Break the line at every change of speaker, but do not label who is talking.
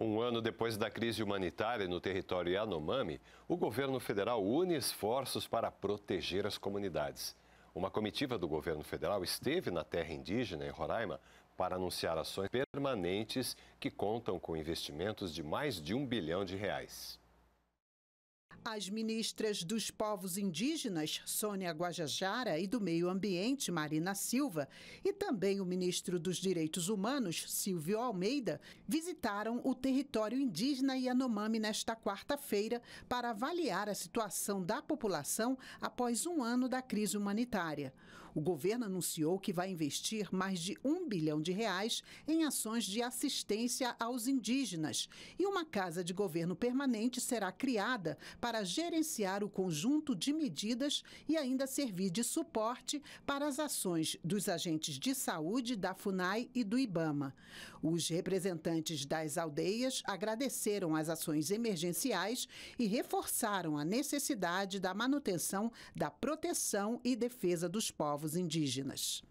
Um ano depois da crise humanitária no território Yanomami, o governo federal une esforços para proteger as comunidades. Uma comitiva do governo federal esteve na terra indígena, em Roraima, para anunciar ações permanentes que contam com investimentos de mais de um bilhão de reais.
As ministras dos povos indígenas, Sônia Guajajara, e do Meio Ambiente, Marina Silva, e também o ministro dos Direitos Humanos, Silvio Almeida, visitaram o território indígena Yanomami nesta quarta-feira para avaliar a situação da população após um ano da crise humanitária. O governo anunciou que vai investir mais de um bilhão de reais em ações de assistência aos indígenas e uma casa de governo permanente será criada para gerenciar o conjunto de medidas e ainda servir de suporte para as ações dos agentes de saúde da FUNAI e do IBAMA. Os representantes das aldeias agradeceram as ações emergenciais e reforçaram a necessidade da manutenção da proteção e defesa dos povos indígenas.